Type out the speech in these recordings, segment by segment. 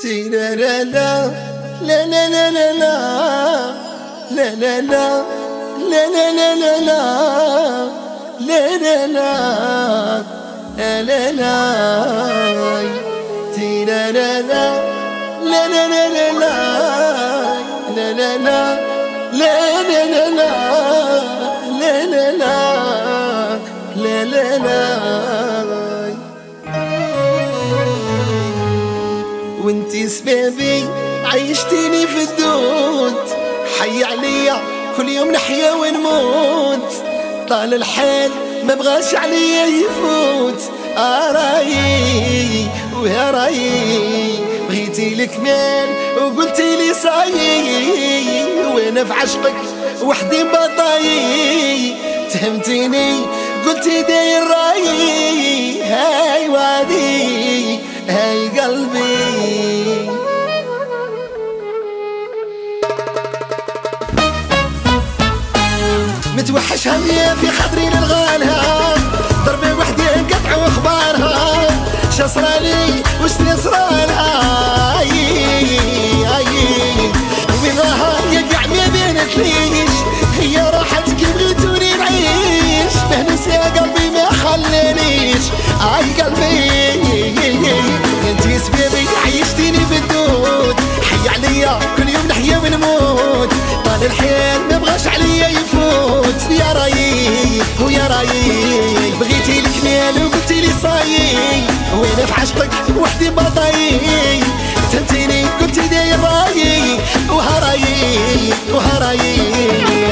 Tire re la le le le le la le le la le le le le la le le la ele la tire le le le le la le le la le le le la le le la le le la وانتي سبابي عيشتيني في الدود. حي عليا كل يوم نحيا ونموت. طال الحال ما بغاش عليا يفوت. أراي ويا راي بغيتي الكمال وقلتي لي صاي. وأنا في عشقك وحدي بطاي. تهمتيني قلتي داير رايي متوحش همية في خاطري نلغالها ضربة وحدي قطع وأخبارها. شصرالي وش صرالها وين راها يا قاع ما بينك ليش؟ هي ويا رايي. بغيتي الكمال وقلتي لي صايي وأنا في عشقك وحدي بطاي. فهمتيني قلتي داير رايي. وهرايي وهرايي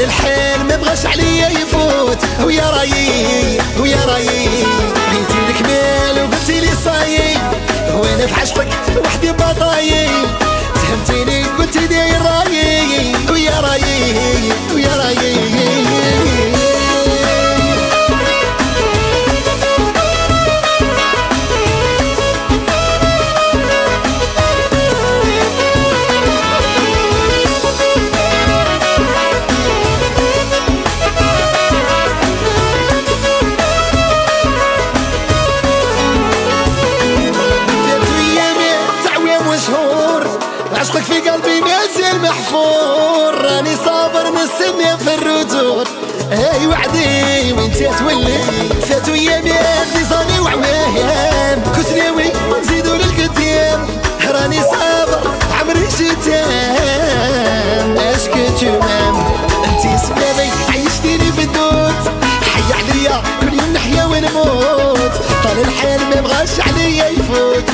الحال ما عليا يفوت. ويا رايي ويا رايي. عشقك في قلبي مازال محفور. راني صابر مستني في الرجول. هاي وعدي وانت تولي فاتوا ايامي نظامي وعوايم كنت ناوي نزيدو للقدام راني صابر عمري شتام اشكي تمام انتي سبابي عيشتيني بالدود حي عليا كل يوم نحيا ونموت. طال الحال ما بغاش عليا يفوت.